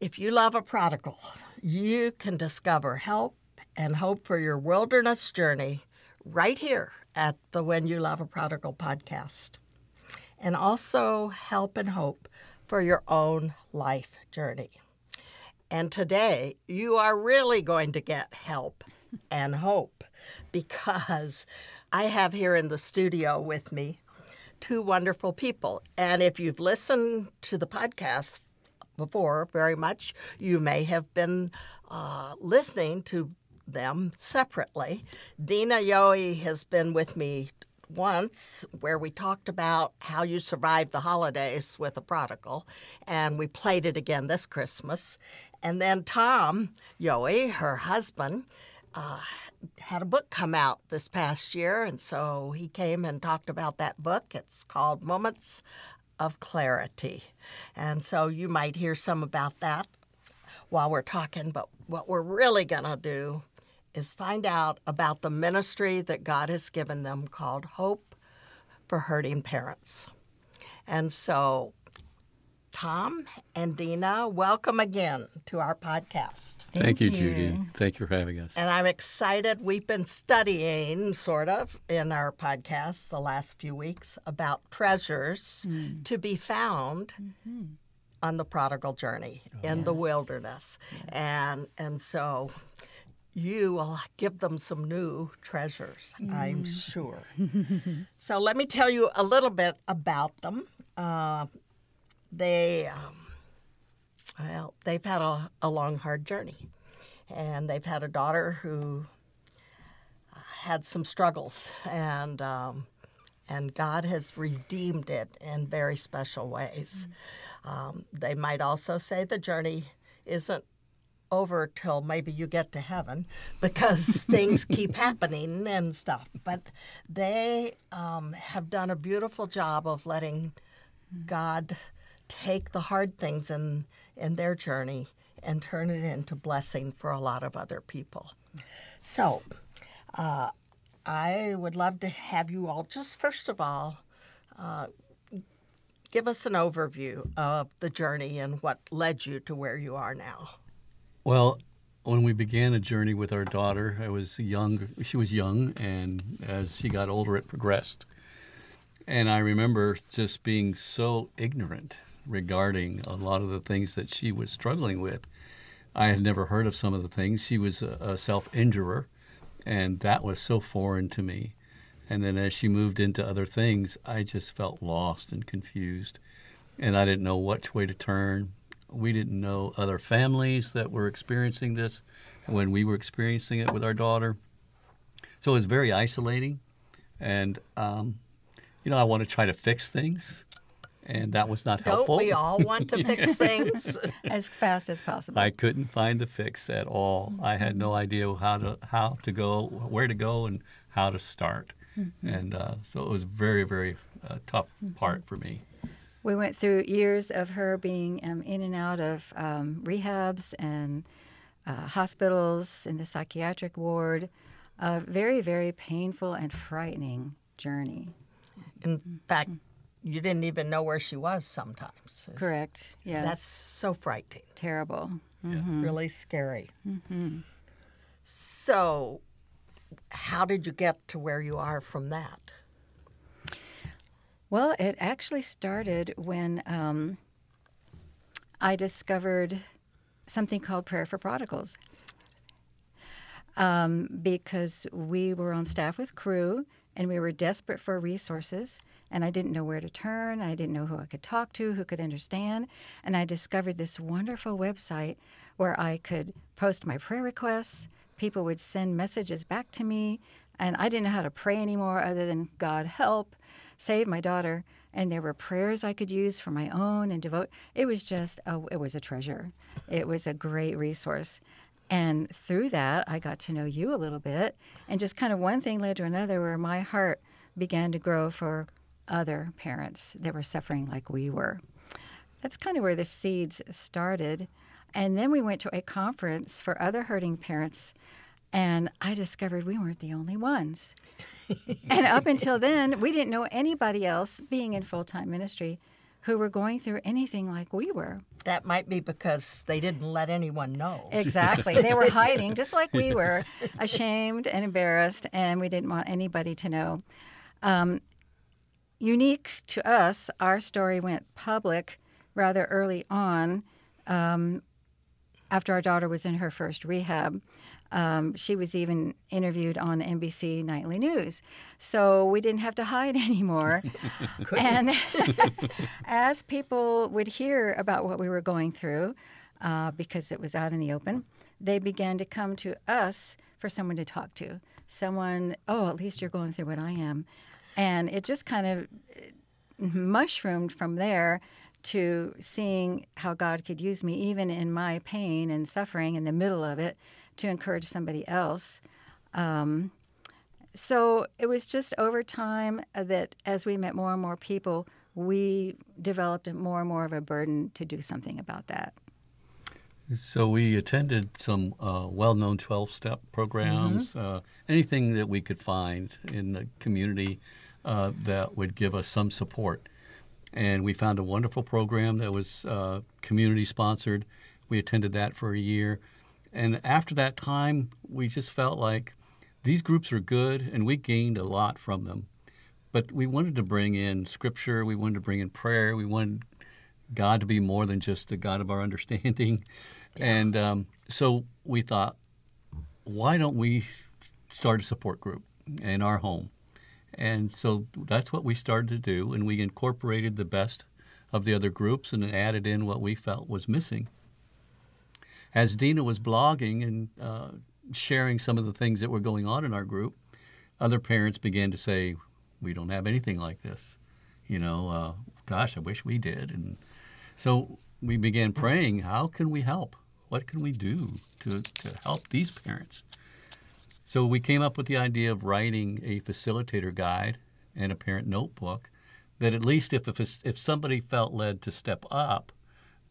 If you love a prodigal, you can discover help and hope for your wilderness journey right here at the When You Love a Prodigal podcast. And also help and hope for your own life journey. And today, you are really going to get help and hope because I have here in the studio with me two wonderful people. And if you've listened to the podcast before very much, you may have been uh, listening to them separately. Dena Yohe has been with me once where we talked about how you survived the holidays with a prodigal, and we played it again this Christmas. And then Tom Yohe, her husband, uh, had a book come out this past year, and so he came and talked about that book. It's called Moments of Clarity. And so you might hear some about that while we're talking, but what we're really going to do is find out about the ministry that God has given them called Hope for Hurting Parents. And so Tom and Dena, welcome again to our podcast. Thank, Thank you, you, Judy. Thank you for having us. And I'm excited. We've been studying, sort of, in our podcast the last few weeks about treasures mm. to be found. Mm-hmm. On the prodigal journey oh, in yes. the wilderness. Yes. And and so you will give them some new treasures, mm. I'm sure. so let me tell you a little bit about them. Uh, they, um, well, they've had a, a, long, hard journey. And they've had a daughter who uh, had some struggles, and um, and God has redeemed it in very special ways. Mm-hmm. Um, they might also say the journey isn't over till maybe you get to heaven because things keep happening and stuff. But they um, have done a beautiful job of letting God take the hard things in in their journey and turn it into blessing for a lot of other people. So, uh, I would love to have you all just first of all uh, give us an overview of the journey and what led you to where you are now. Well, when we began a journey with our daughter, I was young. She was young, and as she got older, it progressed. And I remember just being so ignorant regarding a lot of the things that she was struggling with. I had never heard of some of the things. She was a, a self injurer, and that was so foreign to me. And then as she moved into other things, I just felt lost and confused. And I didn't know which way to turn. We didn't know other families that were experiencing this when we were experiencing it with our daughter. So it was very isolating. And, um, you know, I want to try to fix things and that was not Don't helpful. we all want to fix things as fast as possible? I couldn't find the fix at all. Mm-hmm. I had no idea how to how to go, where to go, and how to start. Mm-hmm. And uh, so it was very, very uh, tough mm-hmm. part for me. We went through years of her being um, in and out of um, rehabs and uh, hospitals in the psychiatric ward. A very, very painful and frightening journey. In fact, you didn't even know where she was sometimes. Correct. Yes. That's so frightening. Terrible. Mm-hmm. Really scary. Mm-hmm. So, how did you get to where you are from that? Well, it actually started when um, I discovered something called Prayer for Prodigals. Um, because we were on staff with Cru and we were desperate for resources and I didn't know where to turn. I didn't know who I could talk to, who could understand. And I discovered this wonderful website where I could post my prayer requests. People would send messages back to me, and I didn't know how to pray anymore other than God help, save my daughter. And there were prayers I could use for my own and devote. It was just a, it was a treasure. It was a great resource. And through that, I got to know you a little bit, and just kind of one thing led to another, where my heart began to grow for other parents that were suffering like we were. That's kind of where the seeds started. And then we went to a conference for other hurting parents, and I discovered we weren't the only ones. and up until then, we didn't know anybody else being in full time ministry who were going through anything like we were. That might be because they didn't let anyone know. Exactly. they were hiding, just like we were, ashamed and embarrassed, and we didn't want anybody to know. Um, unique to us, our story went public rather early on um, after our daughter was in her first rehab. Um, she was even interviewed on NBC Nightly News. So we didn't have to hide anymore. and as people would hear about what we were going through, uh, because it was out in the open, they began to come to us for someone to talk to. Someone, oh, at least you're going through what I am. And it just kind of mushroomed from there to seeing how God could use me, even in my pain and suffering in the middle of it, to encourage somebody else. Um, so it was just over time that as we met more and more people, we developed more and more of a burden to do something about that. So we attended some uh, well-known 12-step programs, mm-hmm. uh, anything that we could find in the community uh, that would give us some support. And we found a wonderful program that was uh, community-sponsored. We attended that for a year. And after that time, we just felt like these groups are good and we gained a lot from them. But we wanted to bring in scripture, we wanted to bring in prayer, we wanted God to be more than just the God of our understanding. Yeah. And um, so we thought, why don't we start a support group in our home? And so that's what we started to do, and we incorporated the best of the other groups and added in what we felt was missing as Dena was blogging and uh, sharing some of the things that were going on in our group, other parents began to say, "We don't have anything like this." You know, uh, gosh, I wish we did. And so we began praying, how can we help? What can we do to, to help these parents? So we came up with the idea of writing a facilitator guide and a parent notebook that at least if, if, if somebody felt led to step up,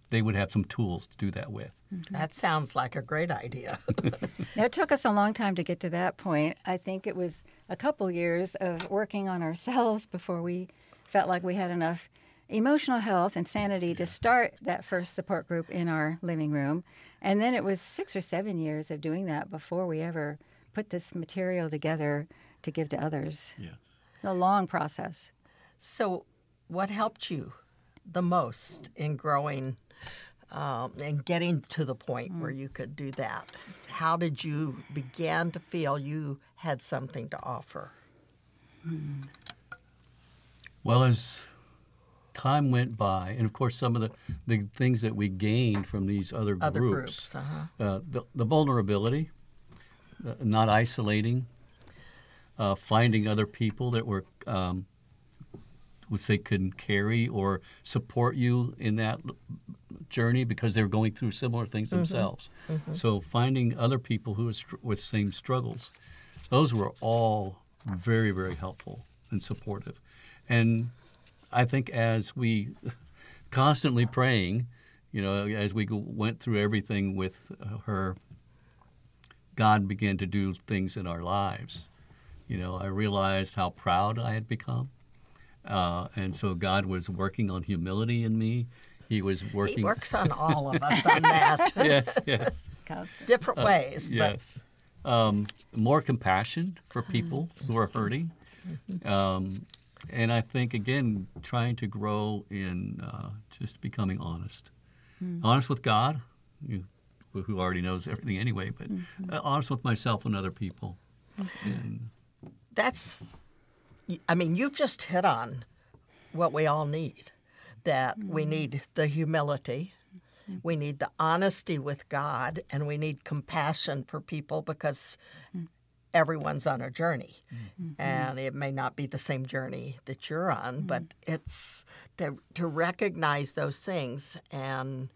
they would have some tools to do that with. Mm-hmm. That sounds like a great idea. it took us a long time to get to that point. I think it was a couple years of working on ourselves before we felt like we had enough emotional health and sanity to start that first support group in our living room. And then it was six or seven years of doing that before we ever put this material together to give to others. Yes. It's a long process. So, what helped you the most in growing um, and getting to the point mm. where you could do that. How did you begin to feel you had something to offer? Mm. Well, as time went by, and of course, some of the, the things that we gained from these other, other groups, groups uh-huh. uh, the, the, vulnerability, uh, not isolating, uh, finding other people that were um, which they can carry or support you in that journey because they're going through similar things mm-hmm. themselves. Mm-hmm. So finding other people who are with same struggles, those were all very very helpful and supportive. And I think as we constantly praying, you know, as we went through everything with uh, her, God began to do things in our lives. You know, I realized how proud I had become uh, and so God was working on humility in me. He was working. He works on all of us on that. yes, yes. Different uh, ways. yes. Um, more compassion for people who are hurting. Um, and I think, again, trying to grow in uh, just becoming honest. Mm. Honest with God, you, who already knows everything anyway, but mm-hmm. uh, honest with myself and other people. Mm-hmm. And, That's I mean, you've just hit on what we all need that mm-hmm. we need the humility, mm-hmm. we need the honesty with God, and we need compassion for people because mm-hmm. everyone's on a journey. Mm-hmm. And it may not be the same journey that you're on, but mm-hmm. it's to, to recognize those things and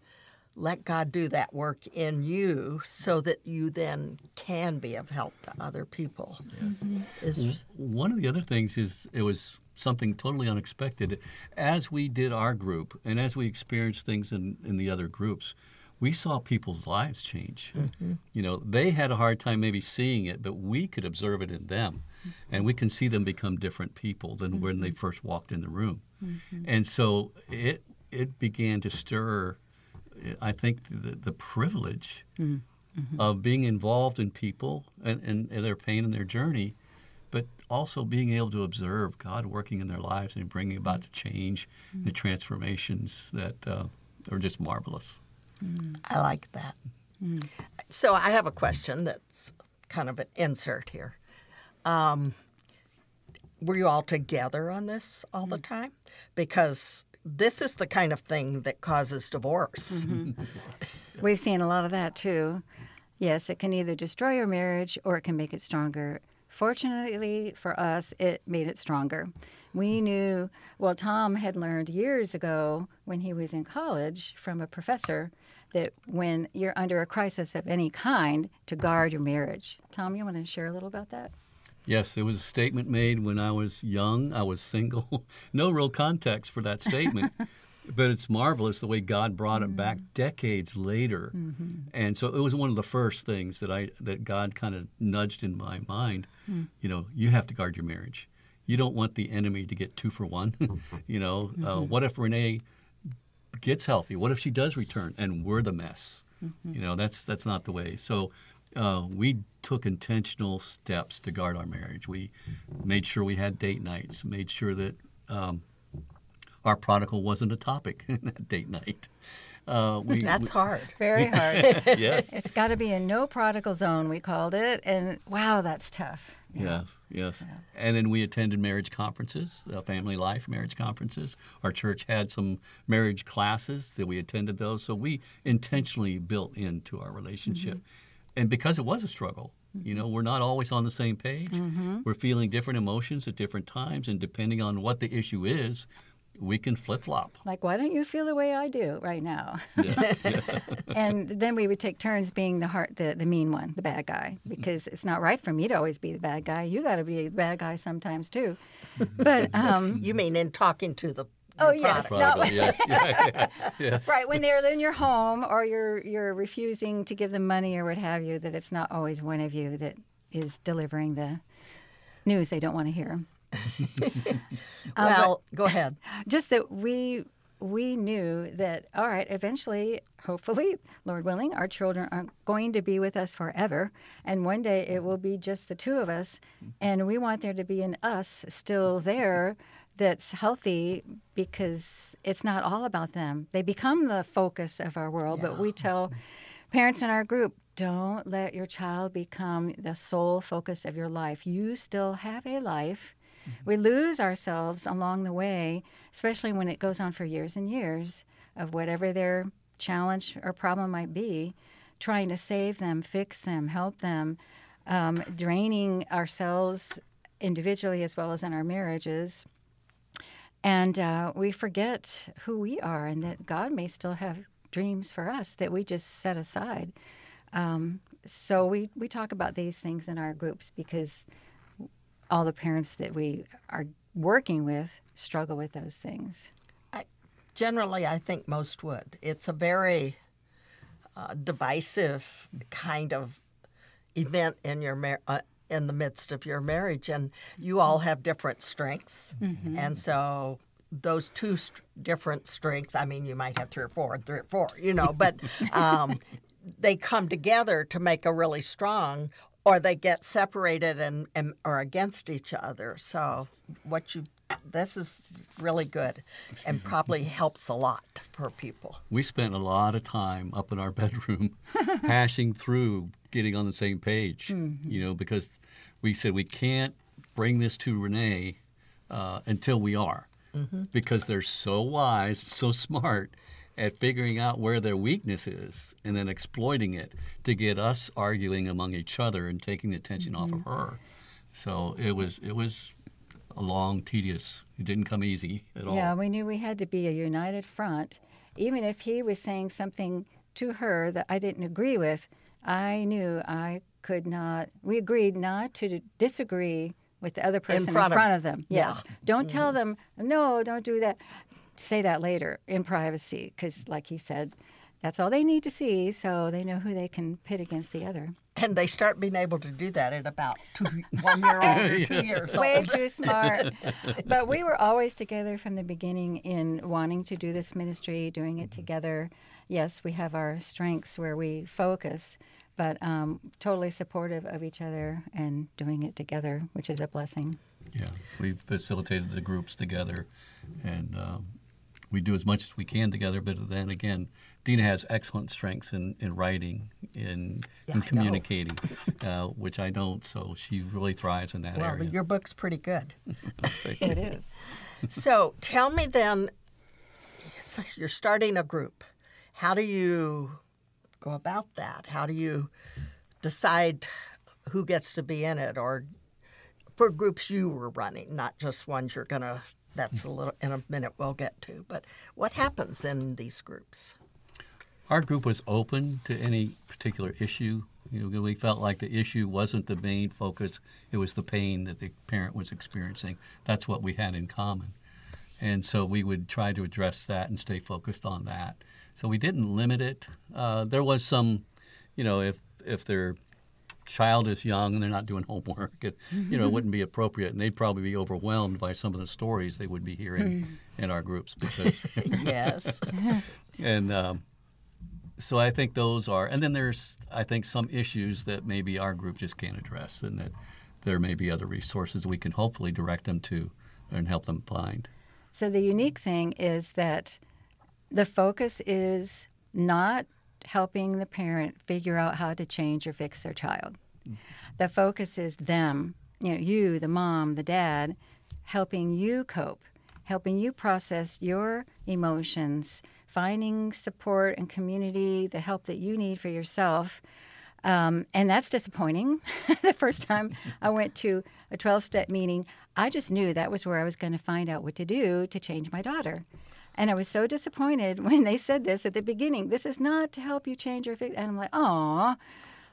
let God do that work in you so that you then can be of help to other people. Yeah. Mm-hmm. One of the other things is it was something totally unexpected. As we did our group and as we experienced things in, in the other groups, we saw people's lives change. Mm-hmm. You know, they had a hard time maybe seeing it, but we could observe it in them. Mm-hmm. And we can see them become different people than when they mm-hmm. first walked in the room. Mm-hmm. And so it it began to stir, I think, the, the privilege mm, mm-hmm. of being involved in people and, and, and their pain and their journey, but also being able to observe God working in their lives and bringing about the change, the mm. transformations that uh, are just marvelous. Mm. I like that. So I have a question that's kind of an insert here. Um, were you all together on this all the time? Because this is the kind of thing that causes divorce. Mm-hmm. We've seen a lot of that too. Yes, it can either destroy your marriage or it can make it stronger. Fortunately for us, it made it stronger. We knew, well, Tom had learned years ago when he was in college from a professor that when you're under a crisis of any kind, to guard your marriage. Tom, you want to share a little about that? Yes, there was a statement made when I was young. I was single. no real context for that statement. but it's marvelous the way God brought it back mm-hmm. decades later. Mm-hmm. And so it was one of the first things that I that God kind of nudged in my mind. Hmm. You know, you have to guard your marriage. You don't want the enemy to get two for one. you know, uh, mm-hmm. what if Renee gets healthy? What if she does return and we're the mess? You know, that's that's not the way. So uh, we took intentional steps to guard our marriage. We made sure we had date nights. Made sure that um, our prodigal wasn't a topic in that date night. Uh, we, That's hard. Very hard. yes. it's got to be a no prodigal zone, we called it. And wow, that's tough. Yes, yes. And then we attended marriage conferences, uh, family life marriage conferences. Our church had some marriage classes that we attended those. So we intentionally built into our relationship. And because it was a struggle, you know, mm-hmm. we're not always on the same page. Mm-hmm. We're feeling different emotions at different times. And depending on what the issue is, we can flip flop. Like, why don't you feel the way I do right now? Yeah, yeah. and then we would take turns being the heart, the, the mean one, the bad guy, mm-hmm. because it's not right for me to always be the bad guy. You got to be the bad guy sometimes too. But um, You mean in talking to the Oh, yes. product. Not- Prodigal, yes, yeah, yeah, right when they're in your home or you're you're refusing to give them money or what have you, that it's not always one of you that is delivering the news they don't want to hear. Uh, well, go ahead. just that we we knew that all right eventually hopefully lord willing our children aren't going to be with us forever and one day it will be just the two of us and we want there to be an us still there that's healthy because it's not all about them. They become the focus of our world but we tell parents in our group don't let your child become the sole focus of your life. You still have a life. We lose ourselves along the way, especially when it goes on for years and years of whatever their challenge or problem might be, trying to save them, fix them, help them, um, draining ourselves individually as well as in our marriages. And uh, we forget who we are and that God may still have dreams for us that we just set aside. Um, so we, we talk about these things in our groups because all the parents that we are working with struggle with those things. Generally, I think most would. It's a very uh, divisive kind of event in your mar- uh, in the midst of your marriage, and you all have different strengths, and so those two st- different strengths. I mean, you might have three or four and three or four, you know, but um, they come together to make a really strong. Or they get separated and, and are against each other. So what you this is really good and probably helps a lot for people. We spent a lot of time up in our bedroom hashing through getting on the same page, you know, because we said we can't bring this to Renee uh, until we are, because they're so wise, so smart at figuring out where their weakness is and then exploiting it to get us arguing among each other and taking the attention off of her. So it was it was a long, tedious. It didn't come easy at all. Yeah, we knew we had to be a united front. Even if he was saying something to her that I didn't agree with, I knew I could not. We agreed not to disagree with the other person in front front, of- of, them. yeah. Yes. Don't tell mm. them, no, don't do that. Say that later in privacy, because, like he said, that's all they need to see so they know who they can pit against the other. And they start being able to do that at about two, one year old or two years Way old. too smart. but we were always together from the beginning in wanting to do this ministry, doing it together. Yes, we have our strengths where we focus, but um, totally supportive of each other and doing it together, which is a blessing. Yeah, we've facilitated the groups together, and um, we do as much as we can together. But then again, Dena has excellent strengths in, in writing, in, Yeah, in communicating, uh, which I don't. So she really thrives in that Well, area. Well, your book's pretty good. It is. So tell me then, you're starting a group. How do you go about that? How do you decide who gets to be in it, or for groups you were running, not just ones you're gonna? That's a little in a minute we'll get to. But what happens in these groups? Our group was open to any particular issue. You know, we felt like the issue wasn't the main focus; it was the pain that the parent was experiencing. That's what we had in common, and so we would try to address that and stay focused on that. So we didn't limit it. Uh, there was some, you know, if if their child is young and they're not doing homework, it, you know, it wouldn't be appropriate, and they'd probably be overwhelmed by some of the stories they would be hearing in our groups because yes. and um, so I think those are, and then there's I think some issues that maybe our group just can't address, and that there may be other resources we can hopefully direct them to and help them find. So the unique thing is that the focus is not helping the parent figure out how to change or fix their child. The focus is them, you know, you, the mom, the dad, helping you cope, helping you process your emotions, finding support and community, the help that you need for yourself. Um, and that's disappointing. the first time I went to a 12 step meeting, I just knew that was where I was going to find out what to do to change my daughter. And I was so disappointed when they said this at the beginning. This is not to help you change your fix. And I'm like, oh,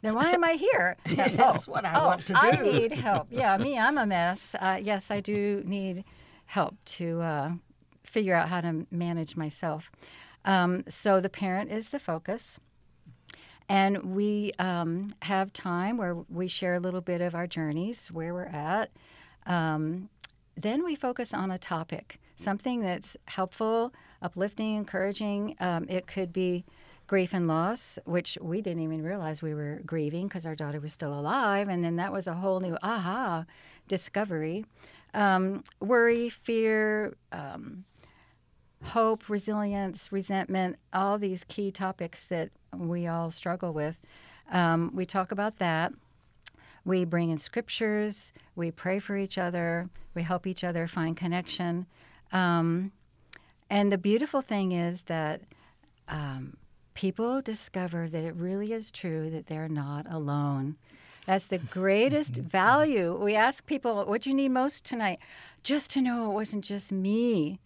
then why am I here? That's what I oh, want to do. I need help. Yeah, me, I'm a mess. Uh, yes, I do need help to uh, figure out how to manage myself. Um, so the parent is the focus. And we um, have time where we share a little bit of our journeys, where we're at. Um, then we focus on a topic, something that's helpful, uplifting, encouraging. Um, it could be grief and loss, which we didn't even realize we were grieving because our daughter was still alive. And then that was a whole new aha discovery. Um, worry, fear, um, hope, resilience, resentment, all these key topics that we all struggle with. Um, we talk about that. We bring in scriptures. We pray for each other. We help each other find connection. Um, and the beautiful thing is that um, people discover that it really is true that they're not alone. That's the greatest value. We ask people, what do you need most tonight? Just to know it wasn't just me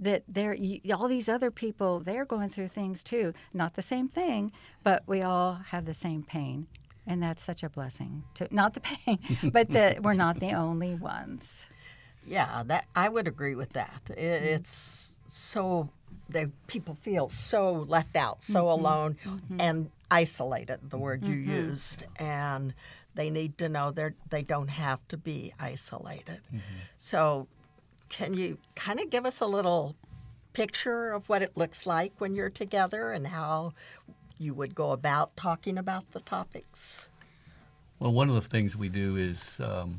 that there all these other people they're going through things too not the same thing but we all have the same pain and that's such a blessing to not the pain but that we're not the only ones Yeah, that I would agree with that. It, mm-hmm. it's so the people feel so left out, so mm-hmm. alone, mm-hmm. and isolated. The word you used, and they need to know they they don't have to be isolated. So, can you kind of give us a little picture of what it looks like when you're together and how you would go about talking about the topics? Well, one of the things we do is um,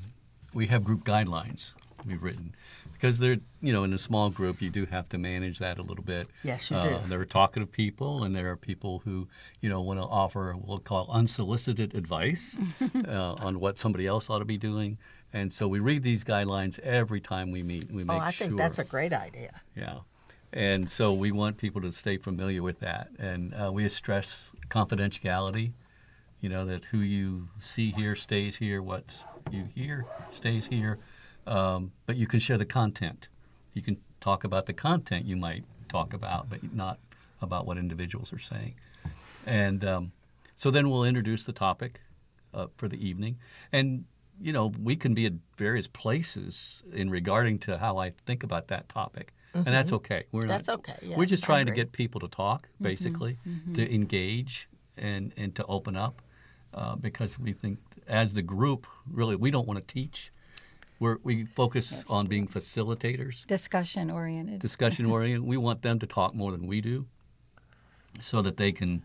we have group guidelines we've written because they're you know in a small group you do have to manage that a little bit. Yes, you Uh, do. There are talkative people, and there are people who you know want to offer we'll call unsolicited advice uh, on what somebody else ought to be doing. And so we read these guidelines every time we meet. We make Oh, I think sure. that's a great idea. Yeah. And so we want people to stay familiar with that. And uh, we stress confidentiality, you know, that who you see here stays here, what you hear stays here. Um, but you can share the content. You can talk about the content you might talk about, but not about what individuals are saying. And um, so then we'll introduce the topic uh, for the evening. And, you know, we can be at various places in regarding to how I think about that topic. and that's okay. We're Mm-hmm. That's not, okay, we're just trying to get people to talk, basically, to engage and and to open up, uh, because we think as the group, really, we don't want to teach. We're, we focus on being facilitators, Discussion oriented. discussion oriented. We want them to talk more than we do, so that they can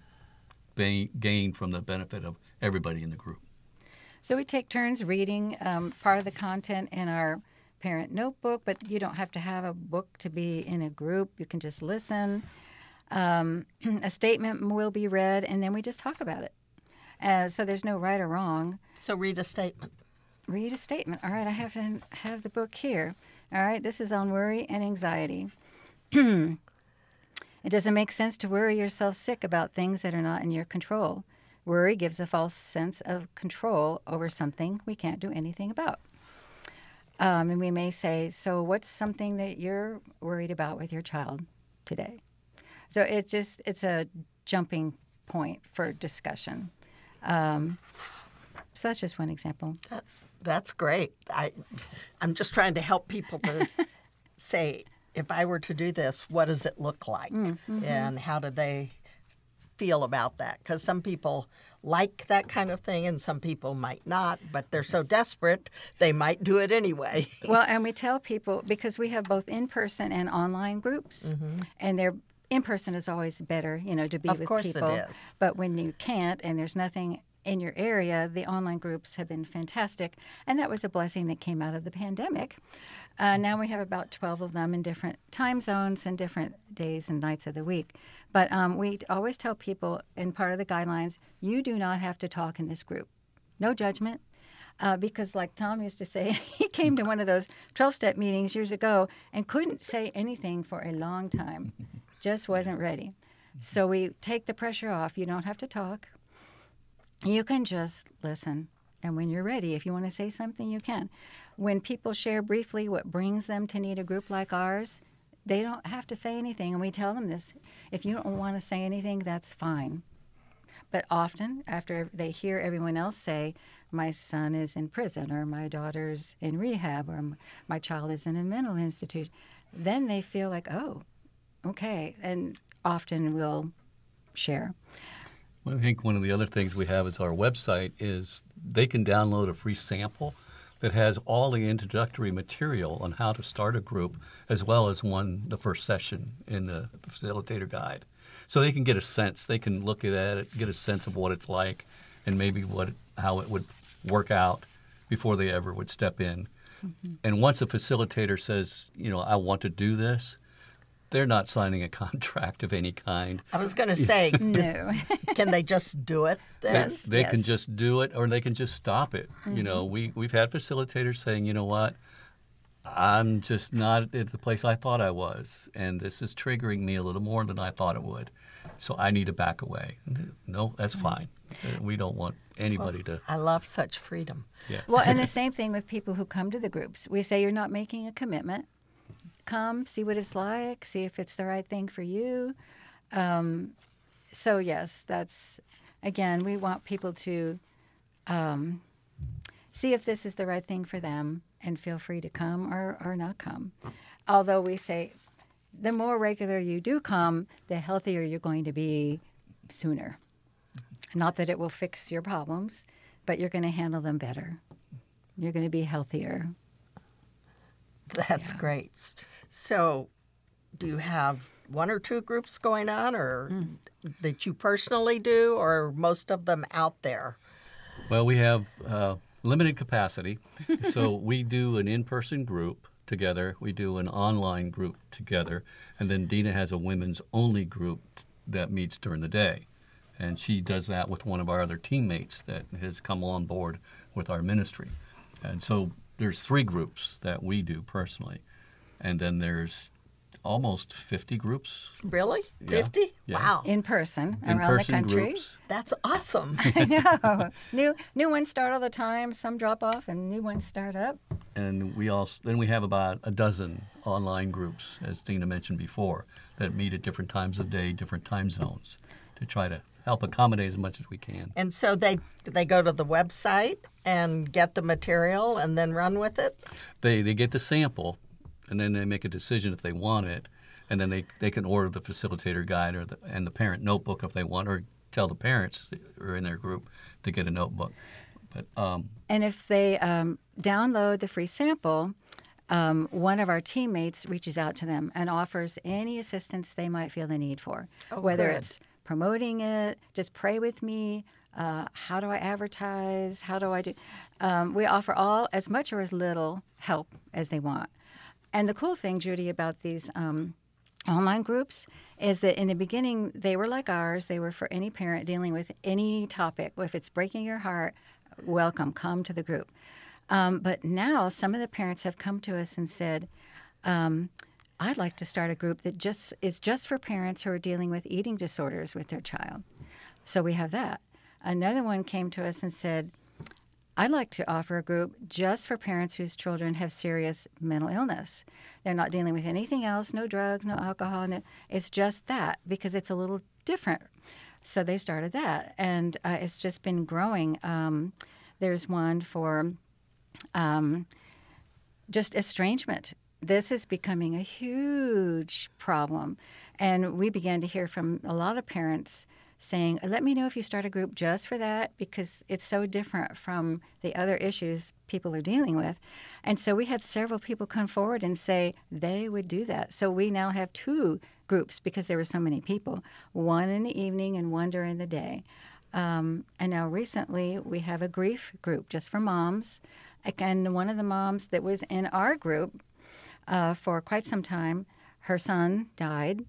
ba- gain from the benefit of everybody in the group. So we take turns reading um, part of the content in our parent notebook, but you don't have to have a book to be in a group. You can just listen. Um, a statement will be read, and then we just talk about it. Uh, so there's no right or wrong. So read a statement. Read a statement. All right, I have to have the book here. All right, this is on worry and anxiety. it doesn't make sense to worry yourself sick about things that are not in your control. Worry gives a false sense of control over something we can't do anything about. Um, and we may say, So, what's something that you're worried about with your child today? So, it's just, it's a jumping point for discussion. Um, so, that's just one example. That's great. I, I'm just trying to help people to say, if I were to do this, what does it look like, mm, mm-hmm. and how do they feel about that? Because some people like that kind of thing, and some people might not. But they're so desperate, they might do it anyway. Well, and we tell people because we have both in person and online groups, mm-hmm. and they're in person is always better, you know, to be Of with course it people. is. But when you can't and there's nothing in your area, the online groups have been fantastic, and that was a blessing that came out of the pandemic. Uh, now we have about 12 of them in different time zones and different days and nights of the week. But um, we always tell people, in part of the guidelines, you do not have to talk in this group. No judgment. Uh, because, like Tom used to say, he came to one of those 12 step meetings years ago and couldn't say anything for a long time, just wasn't ready. So we take the pressure off. You don't have to talk. You can just listen. And when you're ready, if you want to say something, you can. When people share briefly what brings them to need a group like ours, they don't have to say anything. And we tell them this if you don't want to say anything, that's fine. But often, after they hear everyone else say, my son is in prison, or my daughter's in rehab, or my child is in a mental institute, then they feel like, oh, okay. And often we'll share. Well, I think one of the other things we have is our website is they can download a free sample that has all the introductory material on how to start a group, as well as one the first session in the facilitator guide. So they can get a sense. They can look at it, get a sense of what it's like, and maybe what how it would work out before they ever would step in. Mm-hmm. And once a facilitator says, you know, I want to do this, they're not signing a contract of any kind. I was going to say, No. can they just do it They, then? Yes, they can just do it or they can just stop it. You know, we, we've had facilitators saying, you know what, I'm just not at the place I thought I was, and this is triggering me a little more than I thought it would. So I need to back away. No, that's fine. Uh, We don't want anybody to. I love such freedom. Yeah. Well, and the same thing with people who come to the groups. We say you're not making a commitment. Come, see what it's like, see if it's the right thing for you. Um, so, yes, that's, again, we want people to um, see if this is the right thing for them and feel free to come or, or not come. Although we say the more regular you do come, the healthier you're going to be sooner. Not that it will fix your problems, but you're going to handle them better. You're going to be healthier. That's great. So, do you have one or two groups going on, or that you personally do, or most of them out there? Well, we have uh, limited capacity, so we do an in-person group together. We do an online group together, and then Dena has a women's-only group that meets during the day, and she does that with one of our other teammates that has come on board with our ministry, and so there's three groups that we do personally, and then there's almost 50 groups Really? Yeah. 50? Yeah. Wow. in person around the in-person country. groups. That's awesome. I know. New new ones start all the time. Some drop off, and new ones start up. and we also then we have about a dozen online groups, as Dena mentioned before, that meet at different times of day, different time zones, to try to help accommodate as much as we can. and so they they go to the website and get the material and then run with it. They they get the sample, and then they make a decision if they want it, and then they they can order the facilitator guide or the and the parent notebook if they want, or tell the parents who are in their group to get a notebook. But um, And if they um, download the free sample, um, one of our teammates reaches out to them and offers any assistance they might feel the need for, Oh, whether good. it's promoting it, just pray with me. Uh, how do I advertise? How do I do? Um, we offer all as much or as little help as they want. And the cool thing, Judy, about these um, online groups is that in the beginning they were like ours. They were for any parent dealing with any topic. If it's breaking your heart, welcome, come to the group. Um, but now some of the parents have come to us and said, um, I'd like to start a group that just is just for parents who are dealing with eating disorders with their child. So we have that. Another one came to us and said, I'd like to offer a group just for parents whose children have serious mental illness. They're not dealing with anything else, no drugs, no alcohol. No, it's just that because it's a little different. So they started that, and uh, it's just been growing. Um, there's one for um, just estrangement. This is becoming a huge problem. And we began to hear from a lot of parents saying, let me know if you start a group just for that because it's so different from the other issues people are dealing with. And so we had several people come forward and say they would do that. So we now have two groups because there were so many people one in the evening and one during the day. Um, and now recently we have a grief group just for moms. And one of the moms that was in our group uh, for quite some time, her son died,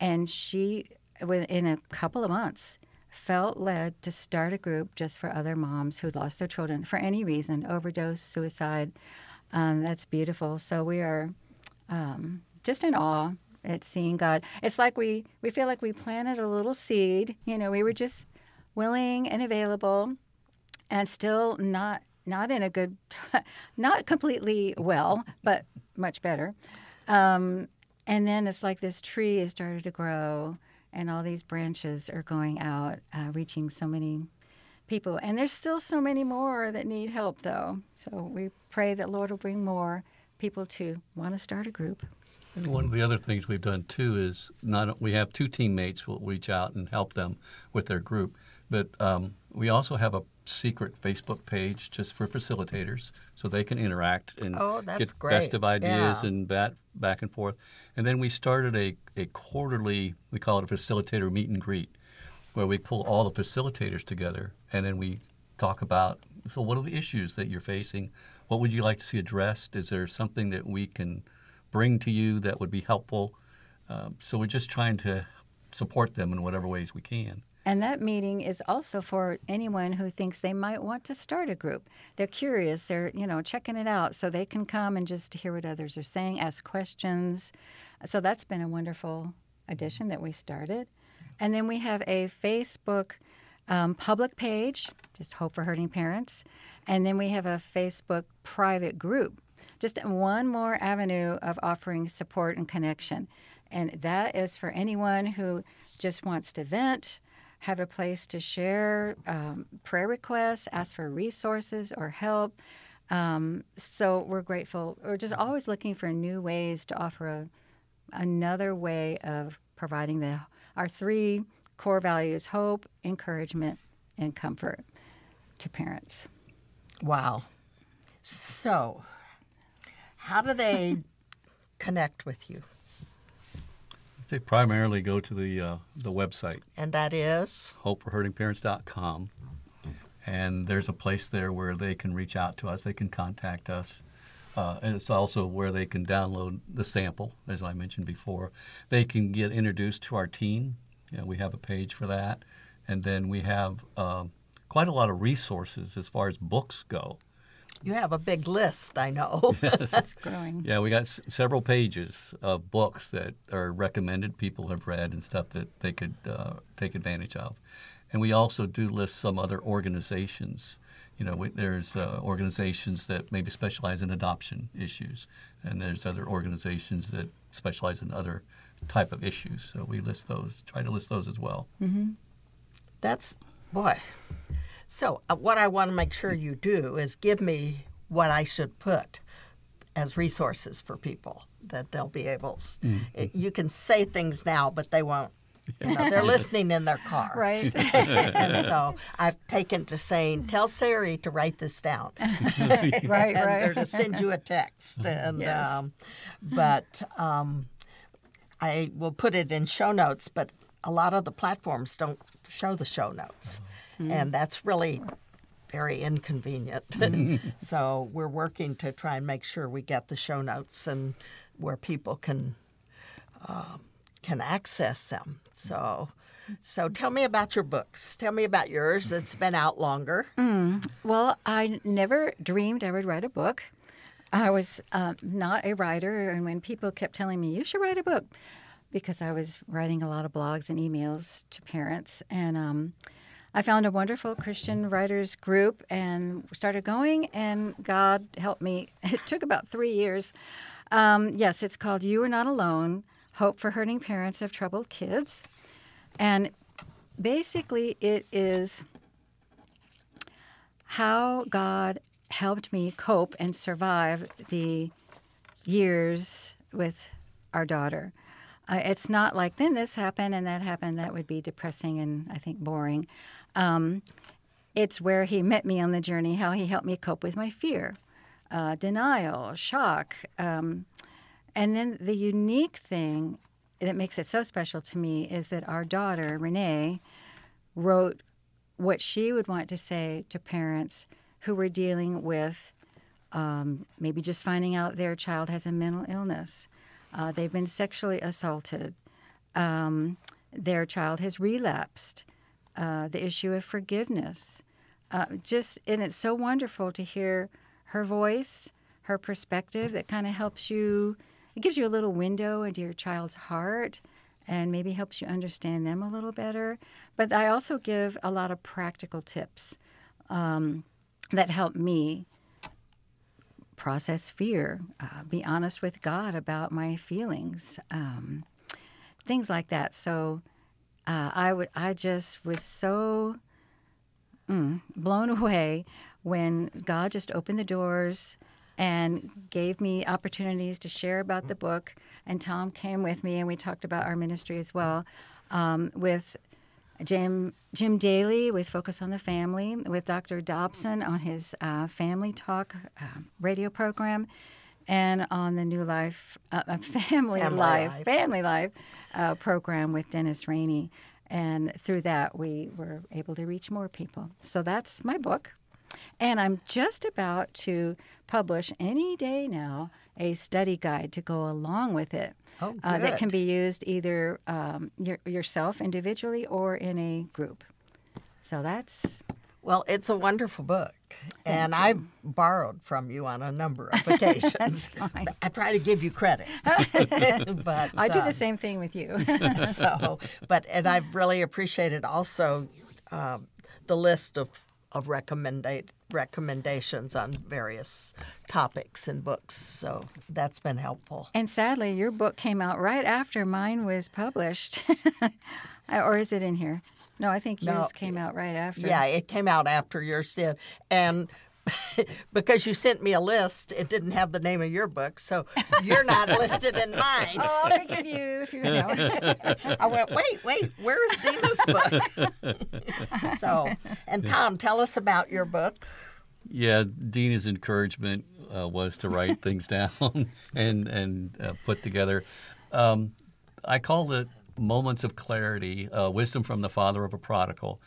and she, within a couple of months, felt led to start a group just for other moms who lost their children for any reason overdose, suicide. Um, that's beautiful. So we are um, just in awe at seeing God. It's like we, we feel like we planted a little seed. You know, we were just willing and available and still not not in a good not completely well but much better. Um, and then it's like this tree has started to grow and all these branches are going out uh, reaching so many people. And there's still so many more that need help though. So we pray that lord will bring more people to want to start a group. And one of the other things we've done too is not we have two teammates will reach out and help them with their group, but um, we also have a secret Facebook page just for facilitators, so they can interact and Oh, get great. best of ideas Yeah. and bat back and forth. And then we started a, a quarterly we call it a facilitator meet and greet, where we pull all the facilitators together and then we talk about so what are the issues that you're facing? What would you like to see addressed? Is there something that we can bring to you that would be helpful? Um, so we're just trying to support them in whatever ways we can. And that meeting is also for anyone who thinks they might want to start a group. They're curious, they're, you know, checking it out so they can come and just hear what others are saying, ask questions. So that's been a wonderful addition that we started. And then we have a Facebook um, public page, just Hope for Hurting Parents. And then we have a Facebook private group, just one more avenue of offering support and connection. And that is for anyone who just wants to vent, have a place to share um, prayer requests, ask for resources or help. Um, so we're grateful. We're just always looking for new ways to offer a, another way of providing the our three core values: hope, encouragement, and comfort to parents. Wow. So, how do they connect with you? They primarily go to the uh, the website And that is hopeforhurtingparents.com, and there's a place there where they can reach out to us. They can contact us. Uh, and it's also where they can download the sample, as I mentioned before. They can get introduced to our team. You know, we have a page for that. And then we have um, quite a lot of resources as far as books go. You have a big list, I know. It's growing. Yeah, we got s- several pages of books that are recommended, people have read, and stuff that they could uh, take advantage of. And we also do list some other organizations. You know, we, there's uh, organizations that maybe specialize in adoption issues, and there's other organizations that specialize in other type of issues. So we list those, try to list those as well. That's, boy. So, uh, what I want to make sure you do is give me what I should put as resources for people that they'll be able. It, you can say things now, but they won't. You know, they're listening in their car. Right. and so I've taken to saying, "Tell Siri to write this down." right, and right. or to send you a text. And Yes. um, but um, I will put it in show notes. But a lot of the platforms don't show the show notes, and that's really very inconvenient. so we're working to try and make sure we get the show notes and where people can um, can access them. So. So tell me about your books. Tell me about yours. It's been out longer. Well, I never dreamed I would write a book. I was um, not a writer, and when people kept telling me, you should write a book, because I was writing a lot of blogs and emails to parents, and um, I found a wonderful Christian writers group and started going, and God helped me. It took about three years. Um, yes, it's called You Are Not Alone Hope for Hurting Parents of Troubled Kids. And basically, it is how God helped me cope and survive the years with our daughter. Uh, it's not like then this happened and that happened. That would be depressing and I think boring. Um, it's where he met me on the journey, how he helped me cope with my fear, uh, denial, shock. Um, and then the unique thing that makes it so special to me is that our daughter, Renee, wrote what she would want to say to parents who were dealing with um, maybe just finding out their child has a mental illness. Uh, they've been sexually assaulted. Um, their child has relapsed. Uh, the issue of forgiveness. Uh, just and it's so wonderful to hear her voice, her perspective that kind of helps you. It gives you a little window into your child's heart and maybe helps you understand them a little better. But I also give a lot of practical tips um, that help me process fear, uh, be honest with God about my feelings, um, things like that. So uh, I w- I just was so mm, blown away when God just opened the doors and gave me opportunities to share about the book. And Tom came with me, and we talked about our ministry as well um, with Jim Jim Daly with Focus on the Family, with Dr. Dobson on his uh, Family Talk uh, radio program, and on the New Life uh, uh, Family, Family Life Life. Family Life uh, program with Dennis Rainey. And through that, we were able to reach more people. So that's my book. And I'm just about to publish any day now a study guide to go along with it. Oh, uh, that can be used either um, your, yourself individually or in a group. So that's Well, it's a wonderful book, and I borrowed from you on a number of occasions. fine. I try to give you credit, but I do uh, the same thing with you. so, but and I've really appreciated also um, the list of of recommendate recommendations on various topics and books. So that's been helpful. and sadly, your book came out right after mine was published, or is it in here? No, I think yours No, came out right after. Yeah, it came out after yours did, and. because you sent me a list, it didn't have the name of your book, so you're not listed in mine. Oh, I'll forgive you if you know. I went, wait, wait, where's Dena's book? so, and Tom, tell us about your book. Yeah, Dena's encouragement uh, was to write things down and and uh, put together. Um, I called it moments of clarity, uh, wisdom from the father of a prodigal,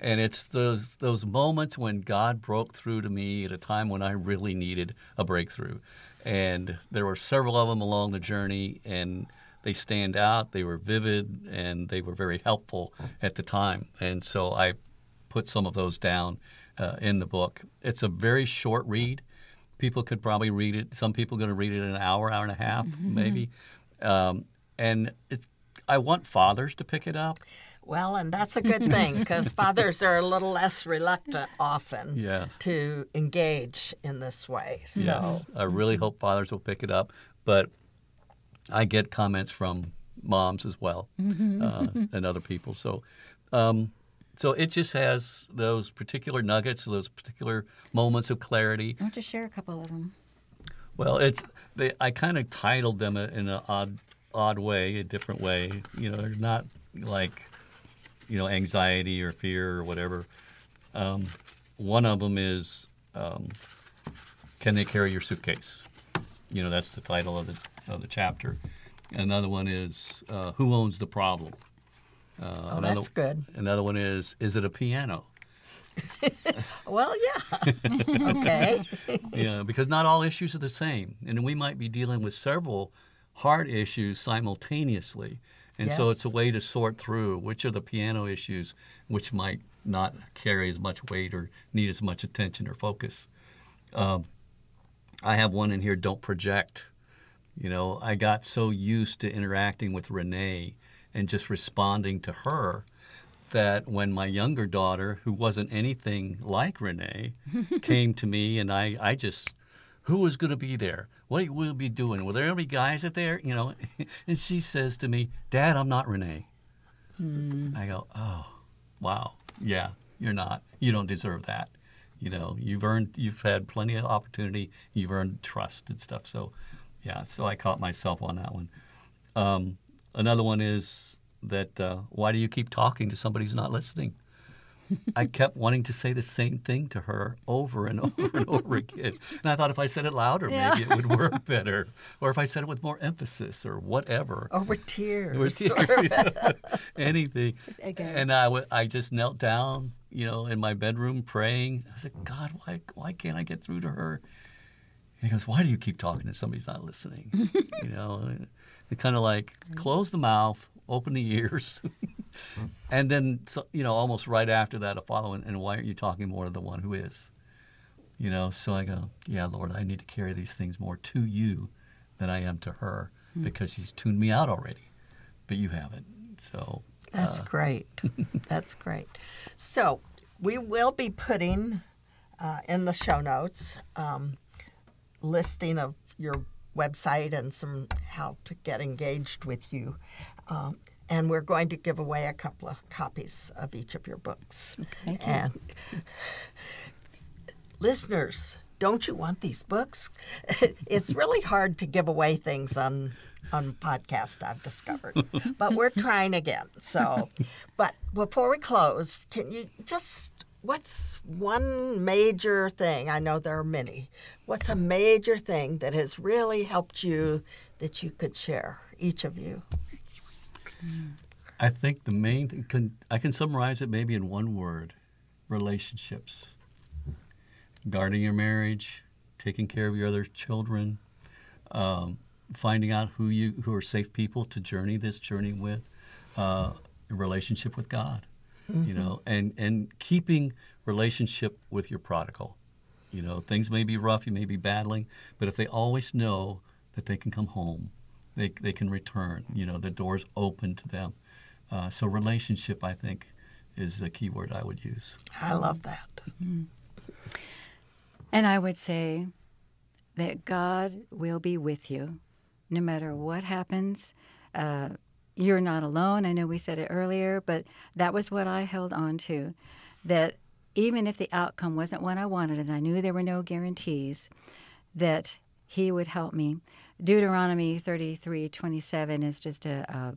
and it's those those moments when God broke through to me at a time when I really needed a breakthrough, and there were several of them along the journey, and they stand out. They were vivid and they were very helpful at the time, and so I put some of those down uh, in the book. It's a very short read. People could probably read it. Some people are going to read it in an hour, hour and a half, maybe. Um, and it's. I want fathers to pick it up. Well, and that's a good thing because fathers are a little less reluctant often Yeah. to engage in this way. So, I really hope fathers will pick it up. But I get comments from moms as well uh, and other people. So, um, so it just has those particular nuggets, those particular moments of clarity. Why don't you share a couple of them? Well, it's they. I kind of titled them in an odd, odd way, a different way. You know, they're not like, you know, anxiety or fear or whatever. Um, one of them is, um, can they carry your suitcase? You know, that's the title of the of the chapter. Another one is, uh, who owns the problem? Uh, Oh, another, that's good. Another one is, is it a piano? Well, yeah. okay. yeah, because not all issues are the same, and we might be dealing with several hard issues simultaneously, and so it's a way to sort through which are the piano issues, which might not carry as much weight or need as much attention or focus. Um, I have one in here. Don't project. You know, I got so used to interacting with Renee and just responding to her that when my younger daughter, who wasn't anything like Renee, came to me and I, I just, who was going to be there? What will we be doing? Were there any guys at there? You know, and she says to me, Dad, I'm not Renee. I go, oh, wow. Yeah, you're not. You don't deserve that. You know, you've earned, you've had plenty of opportunity. You've earned trust and stuff. So, yeah, so I caught myself on that one. Um, another one is that uh, why do you keep talking to somebody who's not listening? I kept wanting to say the same thing to her over and over and over again. And I thought if I said it louder, Yeah. maybe it would work better. Or if I said it with more emphasis or whatever. Or with tears. Or tears. anything. And I, w- I just knelt down, you know, in my bedroom praying. I said, God, why, why can't I get through to her? And he goes, Why do you keep talking to somebody's not listening? you know, and kind of like close the mouth, open the ears. and then, so, you know, almost right after that, a in, and why aren't you talking more to the one who is? You know, so I go, Yeah, Lord, I need to carry these things more to you than I am to her because she's tuned me out already, but you haven't. So, That's great. That's great. So we will be putting uh, in the show notes um, listing of your website and some how to get engaged with you. Um, and we're going to give away a couple of copies of each of your books. Thank you. And listeners, don't you want these books? it's really hard to give away things on on podcast I've discovered. but we're trying again. So but before we close, can you just what's one major thing? I know there are many. What's a major thing that has really helped you that you could share, each of you? I think the main thing can I can summarize it maybe in one word: relationships. Guarding your marriage, taking care of your other children, um, finding out who you who are safe people to journey this journey with, uh, relationship with God, you know, and and keeping relationship with your prodigal. You know, things may be rough, you may be battling, but if they always know that they can come home, they they can return. You know, the door's open to them. Uh, so relationship, I think, is the key word I would use. I love that. And I would say that God will be with you no matter what happens. Uh, you're not alone. I know we said it earlier, but that was what I held on to. That even if the outcome wasn't what I wanted, and I knew there were no guarantees, that He would help me. Deuteronomy 33 27 is just a, a,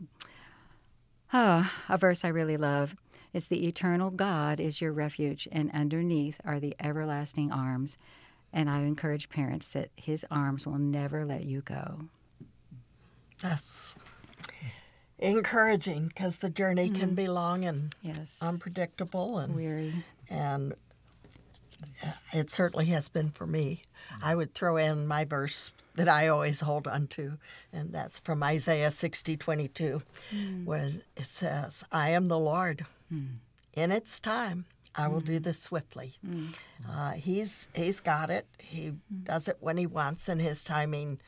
ah, a verse I really love. It's the eternal God is your refuge, and underneath are the everlasting arms. And I encourage parents that his arms will never let you go. That's encouraging because the journey can be long and Yes. unpredictable and Weary. and it certainly has been for me. I would throw in my verse that I always hold on to, and that's from Isaiah 60 22, hmm. when it says, I am the Lord. Hmm. In its time, I will do hmm. this swiftly. Uh, he's, he's got it. He does it when he wants, and his timing,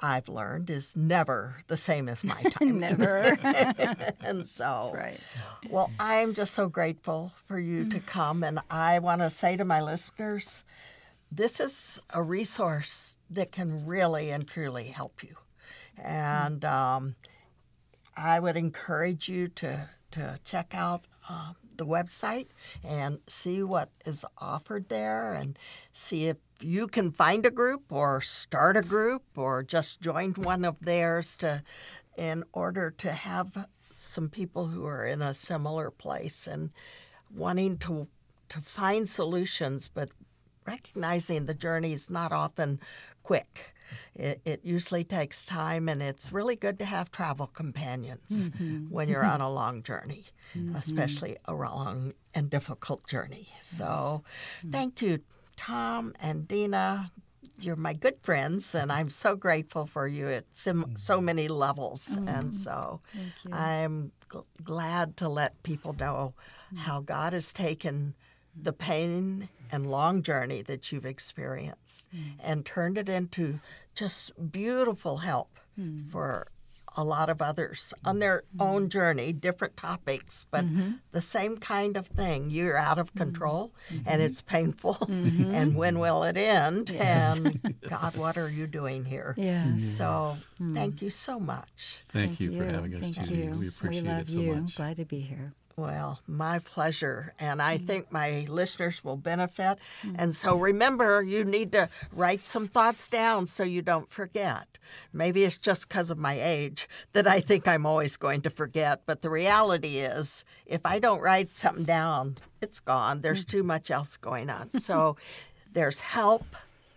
I've learned, is never the same as my time. Never. and so, right. well, I'm just so grateful for you to come. And I want to say to my listeners this is a resource that can really and truly help you. And um, I would encourage you to, to check out uh, the website and see what is offered there and see if you can find a group or start a group or just join one of theirs to in order to have some people who are in a similar place and wanting to to find solutions but recognizing the journey is not often quick it, it, usually takes time, and it's really good to have travel companions mm-hmm. when you're on a long journey, mm-hmm. especially a long and difficult journey. So, mm-hmm. thank you, Tom and Dena. You're my good friends, and I'm so grateful for you at sim- so mm-hmm. many levels. And mm-hmm. so, I'm gl- glad to let people know mm. how God has taken the pain and long journey that you've experienced mm. and turned it into just beautiful help for a lot of others on their mm. own journey, different topics, but mm-hmm. the same kind of thing. You're out of control mm-hmm. and it's painful. Mm-hmm. And when will it end? Yes. And God, what are you doing here? Yes. So thank you so much. Thank, thank you, you for having us, Thank Judy. You. We appreciate we love it so you. much. Glad to be here. Well, my pleasure. And I mm-hmm. think my listeners will benefit. Mm. And so remember, you need to write some thoughts down so you don't forget. Maybe it's just because of my age that I think I'm always going to forget. But the reality is, if I don't write something down, it's gone. There's mm. too much else going on. So there's help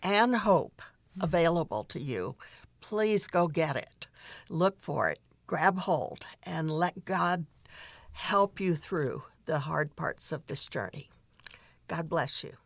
and hope available to you. Please go get it. Look for it. Grab hold and let God help you through the hard parts of this journey. God bless you.